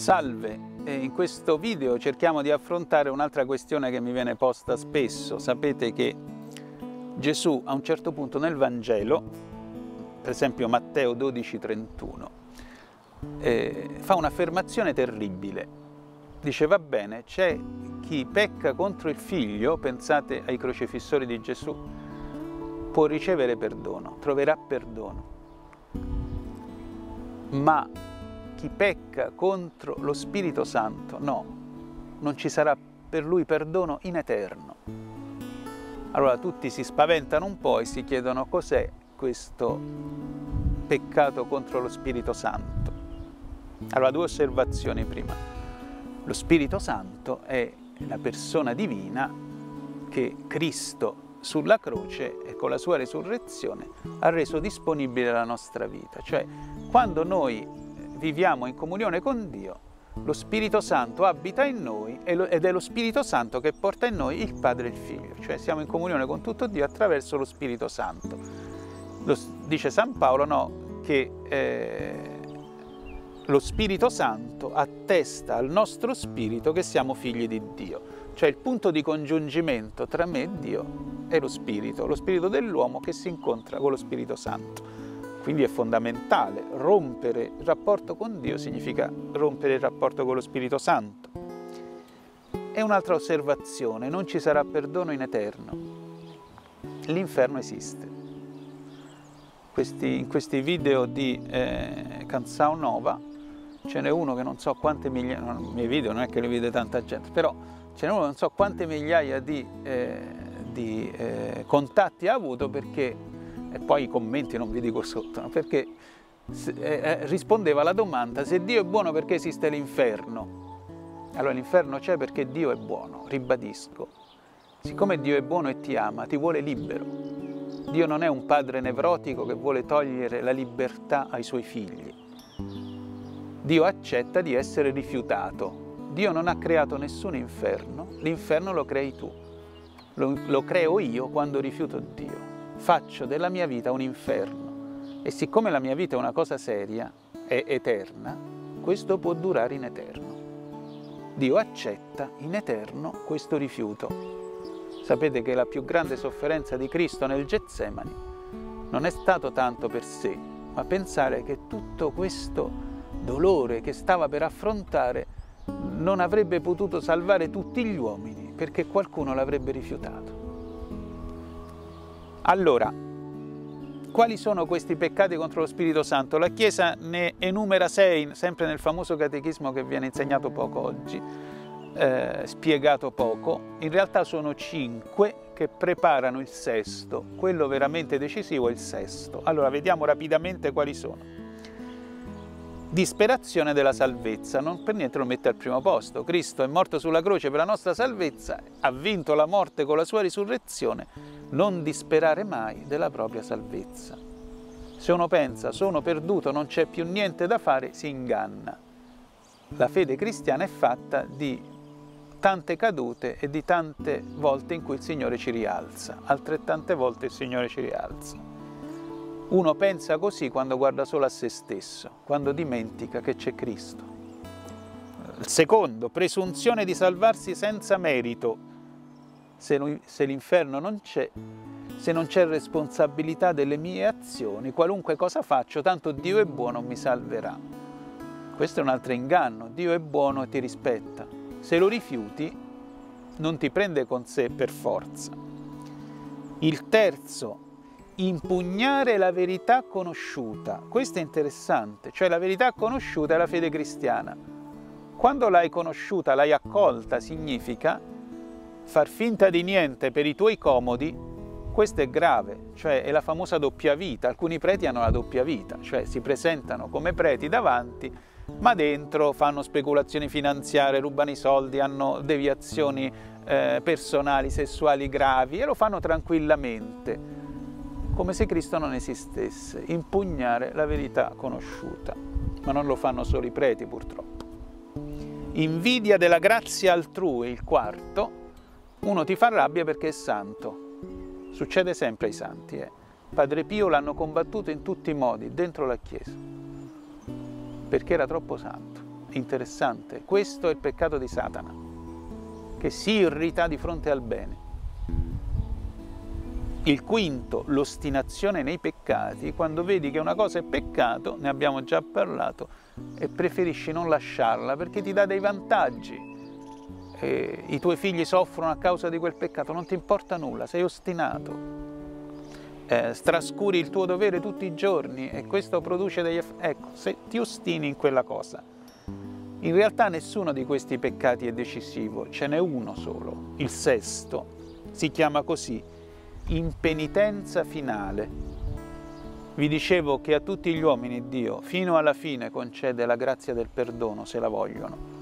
Salve, in questo video cerchiamo di affrontare un'altra questione che mi viene posta spesso. Sapete che Gesù a un certo punto nel Vangelo, per esempio Matteo 12,31, eh, fa un'affermazione terribile. Dice, va bene, c'è chi pecca contro il figlio, pensate ai crocifissori di Gesù, può ricevere perdono, troverà perdono. Ma chi pecca contro lo Spirito Santo, no, non ci sarà per lui perdono in eterno. Allora tutti si spaventano un po' e si chiedono cos'è questo peccato contro lo Spirito Santo. Allora due osservazioni prima. Lo Spirito Santo è la persona divina che Cristo sulla croce e con la sua risurrezione ha reso disponibile la nostra vita. Cioè, quando noi viviamo in comunione con Dio, lo Spirito Santo abita in noi ed è lo Spirito Santo che porta in noi il Padre e il Figlio, cioè siamo in comunione con tutto Dio attraverso lo Spirito Santo. Lo, dice San Paolo no, che eh, lo Spirito Santo attesta al nostro spirito che siamo figli di Dio, cioè il punto di congiungimento tra me e Dio è lo Spirito, lo Spirito dell'uomo che si incontra con lo Spirito Santo. Quindi è fondamentale. Rompere il rapporto con Dio significa rompere il rapporto con lo Spirito Santo. E un'altra osservazione, non ci sarà perdono in eterno. L'inferno esiste. Questi, in questi video di eh, Canzao Nova ce n'è uno che non so quante migliaia, i miei video non è che li vede tanta gente, però ce n'è uno che non so quante migliaia di, eh, di eh, contatti ha avuto perché e poi i commenti non vi dico sotto, perché eh, eh, rispondeva alla domanda se Dio è buono perché esiste l'inferno. Allora l'inferno c'è perché Dio è buono, ribadisco. Siccome Dio è buono e ti ama, ti vuole libero. Dio non è un padre nevrotico che vuole togliere la libertà ai suoi figli. Dio accetta di essere rifiutato. Dio non ha creato nessun inferno, l'inferno lo crei tu. Lo, lo creo io quando rifiuto Dio faccio della mia vita un inferno e siccome la mia vita è una cosa seria, è eterna, questo può durare in eterno. Dio accetta in eterno questo rifiuto. Sapete che la più grande sofferenza di Cristo nel Getsemani non è stato tanto per sé, ma pensare che tutto questo dolore che stava per affrontare non avrebbe potuto salvare tutti gli uomini perché qualcuno l'avrebbe rifiutato. Allora, quali sono questi peccati contro lo Spirito Santo? La Chiesa ne enumera sei, sempre nel famoso catechismo che viene insegnato poco oggi, eh, spiegato poco. In realtà sono cinque che preparano il sesto, quello veramente decisivo è il sesto. Allora, vediamo rapidamente quali sono disperazione della salvezza, non per niente lo mette al primo posto. Cristo è morto sulla croce per la nostra salvezza, ha vinto la morte con la sua risurrezione, non disperare mai della propria salvezza. Se uno pensa sono perduto, non c'è più niente da fare, si inganna. La fede cristiana è fatta di tante cadute e di tante volte in cui il Signore ci rialza, altrettante volte il Signore ci rialza. Uno pensa così quando guarda solo a se stesso, quando dimentica che c'è Cristo. Il secondo, presunzione di salvarsi senza merito. Se, se l'inferno non c'è, se non c'è responsabilità delle mie azioni, qualunque cosa faccio, tanto Dio è buono, mi salverà. Questo è un altro inganno. Dio è buono e ti rispetta. Se lo rifiuti, non ti prende con sé per forza. Il terzo, impugnare la verità conosciuta. Questo è interessante, cioè la verità conosciuta è la fede cristiana. Quando l'hai conosciuta, l'hai accolta, significa far finta di niente per i tuoi comodi, questo è grave, cioè è la famosa doppia vita. Alcuni preti hanno la doppia vita, cioè si presentano come preti davanti, ma dentro fanno speculazioni finanziarie, rubano i soldi, hanno deviazioni eh, personali, sessuali gravi e lo fanno tranquillamente come se Cristo non esistesse, impugnare la verità conosciuta. Ma non lo fanno solo i preti purtroppo. Invidia della grazia altrui, il quarto, uno ti fa rabbia perché è santo. Succede sempre ai santi. Eh. Padre Pio l'hanno combattuto in tutti i modi, dentro la Chiesa, perché era troppo santo. interessante, questo è il peccato di Satana, che si irrita di fronte al bene. Il quinto, l'ostinazione nei peccati, quando vedi che una cosa è peccato, ne abbiamo già parlato, e preferisci non lasciarla perché ti dà dei vantaggi. E I tuoi figli soffrono a causa di quel peccato, non ti importa nulla, sei ostinato. Eh, trascuri il tuo dovere tutti i giorni e questo produce degli effetti. Ecco, se ti ostini in quella cosa. In realtà nessuno di questi peccati è decisivo, ce n'è uno solo, il sesto, si chiama così, impenitenza finale. Vi dicevo che a tutti gli uomini Dio fino alla fine concede la grazia del perdono se la vogliono.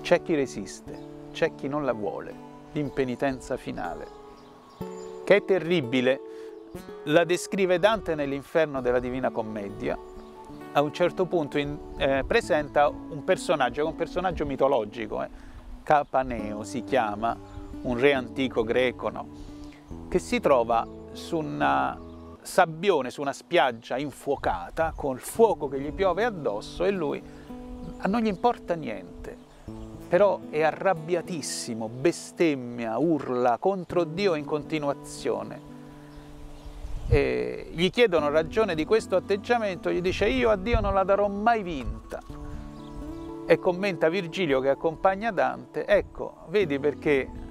C'è chi resiste, c'è chi non la vuole, l'impenitenza finale, che è terribile. La descrive Dante nell'inferno della Divina Commedia. A un certo punto in, eh, presenta un personaggio, un personaggio mitologico, eh. Capaneo si chiama, un re antico greco, no? Che si trova su una sabbione, su una spiaggia infuocata, con il fuoco che gli piove addosso e lui non gli importa niente, però è arrabbiatissimo, bestemmia, urla contro Dio in continuazione. E gli chiedono ragione di questo atteggiamento, gli dice io a Dio non la darò mai vinta. E commenta Virgilio che accompagna Dante, ecco, vedi perché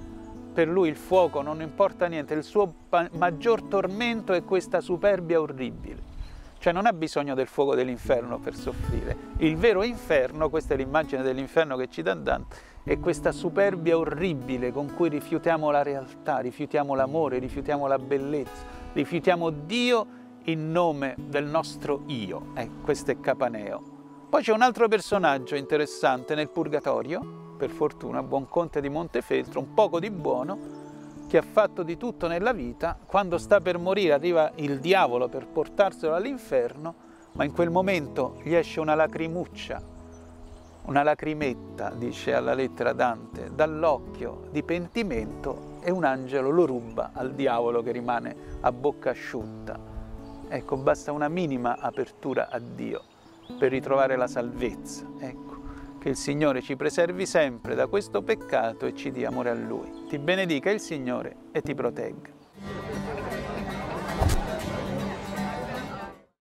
per lui il fuoco non importa niente, il suo maggior tormento è questa superbia orribile. Cioè non ha bisogno del fuoco dell'inferno per soffrire. Il vero inferno, questa è l'immagine dell'inferno che ci dà Dante, è questa superbia orribile con cui rifiutiamo la realtà, rifiutiamo l'amore, rifiutiamo la bellezza, rifiutiamo Dio in nome del nostro io. Eh, questo è Capaneo. Poi c'è un altro personaggio interessante nel Purgatorio, per fortuna, buon conte di Montefeltro, un poco di buono, che ha fatto di tutto nella vita, quando sta per morire arriva il diavolo per portarselo all'inferno, ma in quel momento gli esce una lacrimuccia, una lacrimetta, dice alla lettera Dante, dall'occhio di pentimento e un angelo lo ruba al diavolo che rimane a bocca asciutta. Ecco, basta una minima apertura a Dio per ritrovare la salvezza. Ecco. Che il Signore ci preservi sempre da questo peccato e ci dia amore a Lui. Ti benedica il Signore e ti protegga.